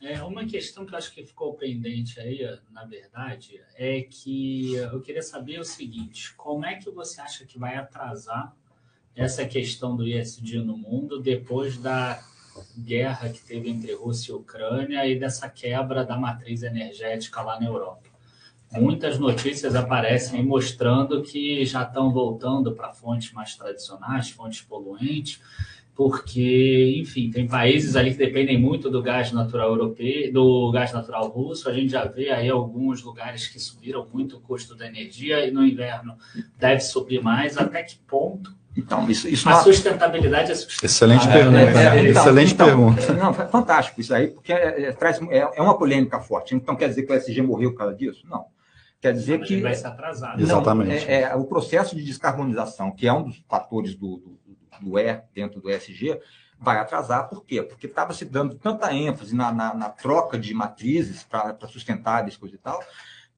É, uma questão que eu acho que ficou pendente aí, na verdade, é que eu queria saber o seguinte: como é que você acha que vai atrasar essa questão do ISD no mundo depois da guerra que teve entre Rússia e Ucrânia e dessa quebra da matriz energética lá na Europa? Muitas notícias aparecem mostrando que já estão voltando para fontes mais tradicionais, fontes poluentes porque, enfim, tem países ali que dependem muito do gás natural europeu, do gás natural russo. A gente já vê aí alguns lugares que subiram muito o custo da energia e no inverno deve subir mais. Até que ponto? Então, isso, isso a não... sustentabilidade é Excelente ah, pergunta. É, é, então, Excelente então, pergunta. Não, é fantástico isso aí, porque é, é, traz, é, é uma polêmica forte. Então, quer dizer que o SG morreu por causa disso? Não. Quer dizer que. Vai se atrasar. Não, Exatamente. É, é, o processo de descarbonização, que é um dos fatores do, do do E dentro do ESG, vai atrasar. Por quê? Porque estava se dando tanta ênfase na, na, na troca de matrizes para sustentáveis, coisa e tal,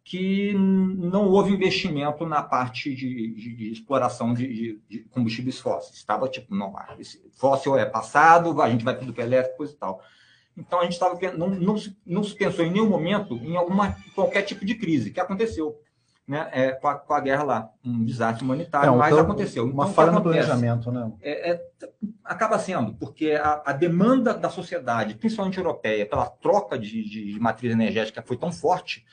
que não houve investimento na parte de, de, de exploração de, de, combustíveis fósseis. Estava tipo, não, fóssil é passado, a gente vai tudo para elétrico, coisa e tal. Então a gente estava não, não, não se pensou em nenhum momento em alguma qualquer tipo de crise que aconteceu né, é, com, a, com, a, guerra lá, um desastre humanitário, é, mas então, aconteceu. Uma então, falha no planejamento, né? É, é, acaba sendo, porque a, a, demanda da sociedade, principalmente europeia, pela troca de, de, de matriz energética foi tão forte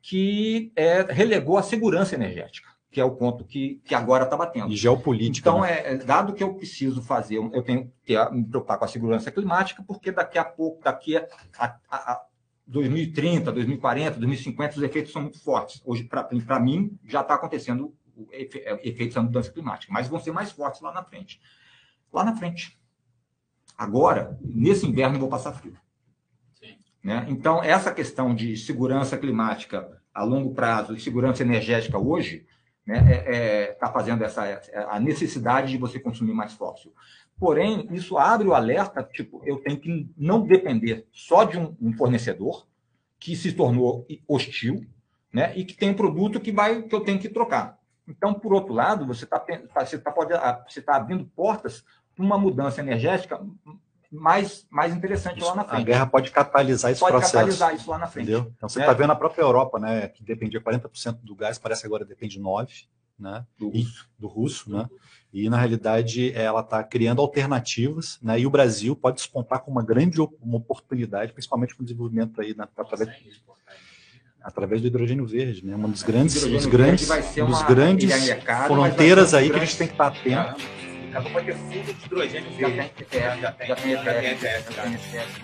que é, relegou a segurança energética, que é o ponto que, que agora está batendo. E geopolítica. Então, né? é, dado que eu preciso fazer, eu tenho que me preocupar com a segurança climática, porque daqui a pouco, daqui a, a 2030, 2040, 2050, os efeitos são muito fortes. Hoje, para mim, já está acontecendo efe, é, efeitos da mudança climática, mas vão ser mais fortes lá na frente. Lá na frente. Agora, nesse inverno, eu vou passar frio. Né? Então, essa questão de segurança climática a longo prazo e segurança energética hoje está né, é, é, tá fazendo essa, a necessidade de você consumir mais fóssil. Porém, isso abre o alerta, tipo, eu tenho que não depender só de um, um fornecedor que se tornou hostil, né? E que tem um produto que vai que eu tenho que trocar. Então, por outro lado, você está você tá, pode, você tá abrindo portas para uma mudança energética mais, mais interessante isso, lá na frente. A guerra pode catalisar esse pode processo. Pode catalisar isso lá na frente. Entendeu? Então, você está é. vendo a própria Europa, né, que dependia 40% do gás, parece que agora depende de 9%, né? Do russo. E, do russo, né? E, na realidade, ela está criando alternativas, né? e o Brasil pode despontar com uma grande uma oportunidade, principalmente com o desenvolvimento aí, na, através, através do hidrogênio verde, né? uma das grandes, dos grandes, dos grandes fronteiras aí que a gente tem que estar atento. Daqui a pouco vai ter fundo de hidrogênio verde. Já tem ETF, já tem ETF, já tem ETF.